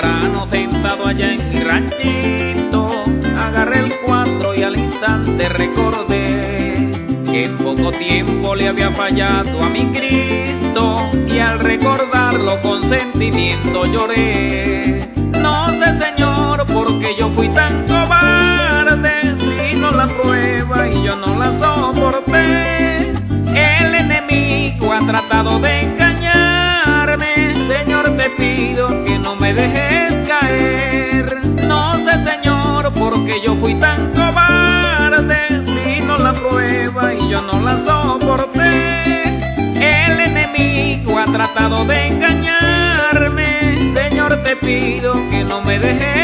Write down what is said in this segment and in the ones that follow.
temprano sentado allá en mi ranchito, agarré el cuatro y al instante recordé que en poco tiempo le había fallado a mi Cristo y al recordarlo con sentimiento lloré. No sé, Señor, por qué yo fui tan cobarde, vino la prueba y yo no la soporté. El enemigo ha tratado de engañarme, Señor, te pido que no me dejes Yo fui tan cobarde, vino la prueba y yo no la soporté. El enemigo ha tratado de engañarme, Señor, te pido que no me dejes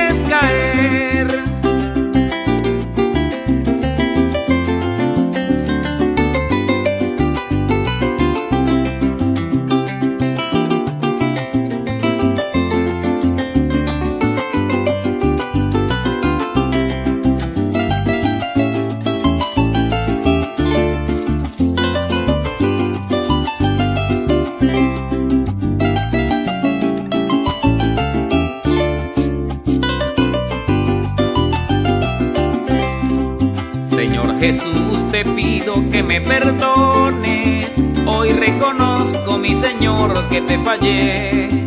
Jesús, te pido que me perdones. Hoy reconozco, mi Señor, que te fallé.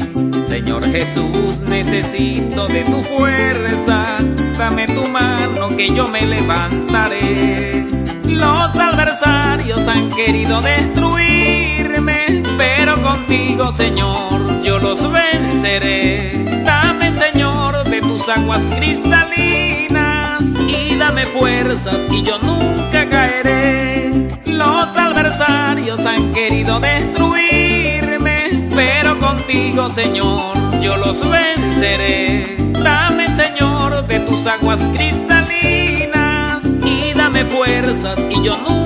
Señor Jesús, necesito de tu fuerza. Dame tu mano que yo me levantaré. Los adversarios han querido destruirme, pero contigo, Señor, yo los venceré. Dame, Señor, de tus aguas cristalinas y dame fuerzas y yo nunca caeré. Los adversarios han querido destruirme, pero contigo, Señor, yo los venceré. Dame, Señor, de tus aguas cristalinas y dame fuerzas y yo nunca.